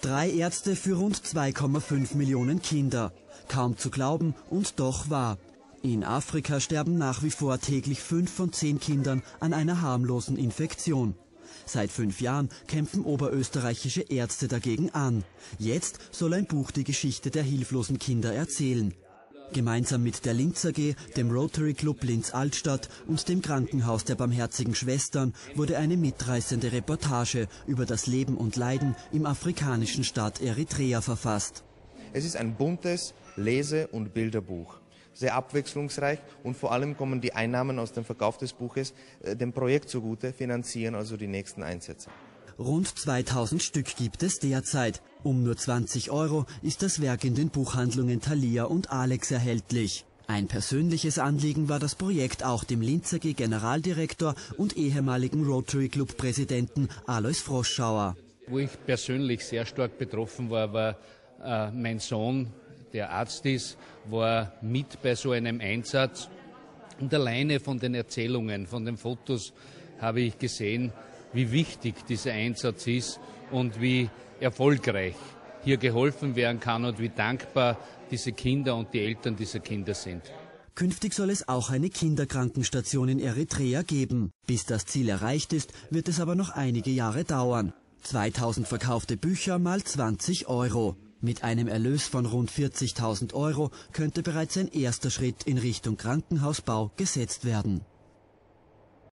Drei Ärzte für rund 2,5 Millionen Kinder. Kaum zu glauben und doch wahr. In Afrika sterben nach wie vor täglich fünf von zehn Kindern an einer harmlosen Infektion. Seit fünf Jahren kämpfen oberösterreichische Ärzte dagegen an. Jetzt soll ein Buch die Geschichte der hilflosen Kinder erzählen. Gemeinsam mit der Linz AG, dem Rotary Club Linz Altstadt und dem Krankenhaus der Barmherzigen Schwestern wurde eine mitreißende Reportage über das Leben und Leiden im afrikanischen Staat Eritrea verfasst. Es ist ein buntes Lese- und Bilderbuch sehr abwechslungsreich und vor allem kommen die Einnahmen aus dem Verkauf des Buches äh, dem Projekt zugute, finanzieren also die nächsten Einsätze. Rund 2000 Stück gibt es derzeit. Um nur 20 Euro ist das Werk in den Buchhandlungen Thalia und Alex erhältlich. Ein persönliches Anliegen war das Projekt auch dem Linzer Generaldirektor und ehemaligen Rotary Club Präsidenten Alois Froschauer. Wo ich persönlich sehr stark betroffen war, war äh, mein Sohn, der Arzt ist, war mit bei so einem Einsatz. Und alleine von den Erzählungen, von den Fotos habe ich gesehen, wie wichtig dieser Einsatz ist und wie erfolgreich hier geholfen werden kann und wie dankbar diese Kinder und die Eltern dieser Kinder sind. Künftig soll es auch eine Kinderkrankenstation in Eritrea geben. Bis das Ziel erreicht ist, wird es aber noch einige Jahre dauern. 2000 verkaufte Bücher mal 20 Euro. Mit einem Erlös von rund 40.000 Euro könnte bereits ein erster Schritt in Richtung Krankenhausbau gesetzt werden.